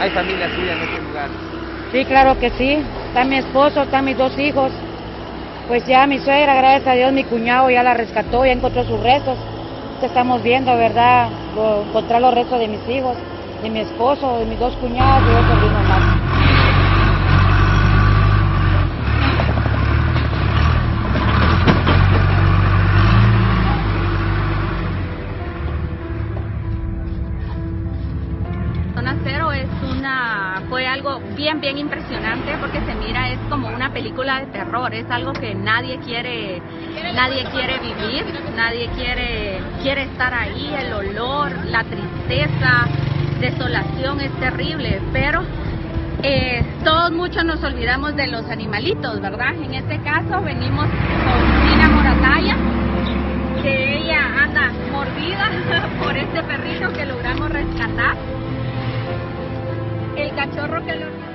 ¿Hay familia suya en este lugar? Sí, claro que sí. Está mi esposo, están mis dos hijos. Pues ya mi suegra, gracias a Dios, mi cuñado ya la rescató, ya encontró sus restos. Estamos viendo, ¿verdad? encontrar los restos de mis hijos, de mi esposo, de mis dos cuñados y dos sobrinos más. Zona Cero es una, fue algo bien, bien impresionante porque se mira, es como una película de terror, es algo que nadie quiere, nadie quiere vivir, nadie quiere, quiere estar ahí, el olor, la tristeza, desolación es terrible, pero eh, todos muchos nos olvidamos de los animalitos, ¿verdad? En este caso venimos con Nina Morataya, que ella anda mordida por este perrito que logramos rescatar el cachorro que lo